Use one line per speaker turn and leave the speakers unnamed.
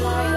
light.